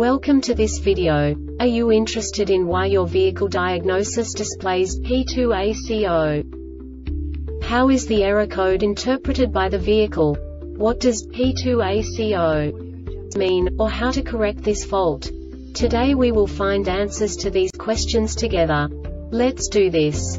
Welcome to this video. Are you interested in why your vehicle diagnosis displays P2AC0? How is the error code interpreted by the vehicle? What does P2AC0 mean, or how to correct this fault? Today we will find answers to these questions together. Let's do this.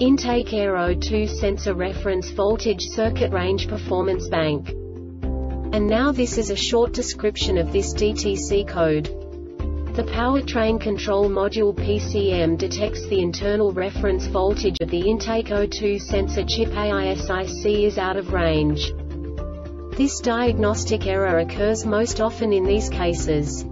Intake Air O2 Sensor Reference Voltage Circuit Range Performance Bank. And now this is a short description of this DTC code. The Powertrain Control Module PCM detects the internal reference voltage of the Intake O2 sensor chip AISIC is out of range. This diagnostic error occurs most often in these cases.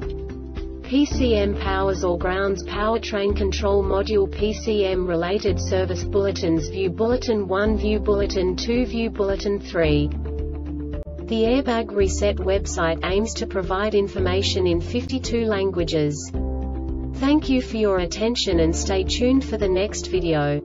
PCM powers or grounds powertrain control module PCM related service bulletins View Bulletin 1 View Bulletin 2 View Bulletin 3 The Airbag Reset website aims to provide information in 52 languages. Thank you for your attention and stay tuned for the next video.